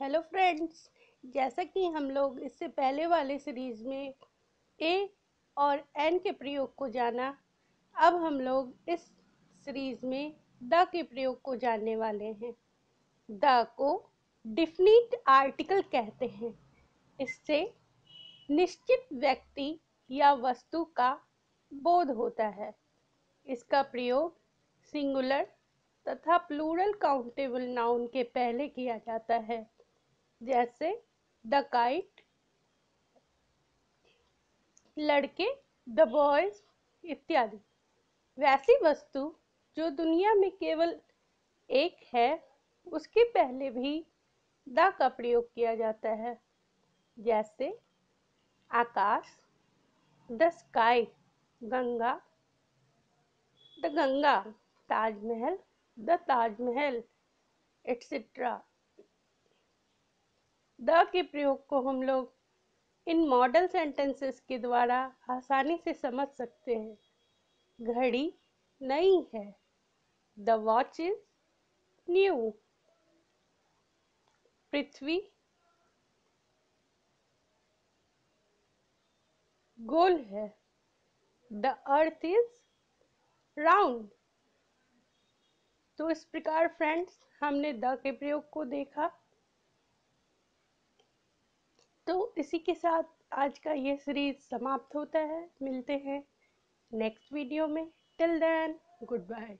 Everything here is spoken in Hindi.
हेलो फ्रेंड्स जैसा कि हम लोग इससे पहले वाले सीरीज़ में ए और एन के प्रयोग को जाना, अब हम लोग इस सीरीज़ में द के प्रयोग को जानने वाले हैं। द को डिफिनिट आर्टिकल कहते हैं। इससे निश्चित व्यक्ति या वस्तु का बोध होता है। इसका प्रयोग सिंगुलर तथा प्लूरल काउंटेबल नाउन के पहले किया जाता है। जैसे द काइट, लड़के, द बॉयज़ इत्यादि। वैसी वस्तु जो दुनिया में केवल एक है, उसके पहले भी द का प्रयोग किया जाता है। जैसे आकाश, the sky, Ganga, the Ganga, Taj Mahal, the Taj Mahal etcetera the के प्रयोग को हम लोग इन मॉडल सेंटेंसेस के द्वारा आसानी से समझ सकते हैं। घड़ी नई है। द वॉच इज़ न्यू पृथ्वी गोल है। द अर्थ इज़ राउंड तो इस प्रकार फ्रेंड्स हमने द के प्रयोग को देखा। तो इसी के साथ आज का ये सीरीज़ समाप्त होता है। मिलते हैं नेक्स्ट वीडियो में। Till then good bye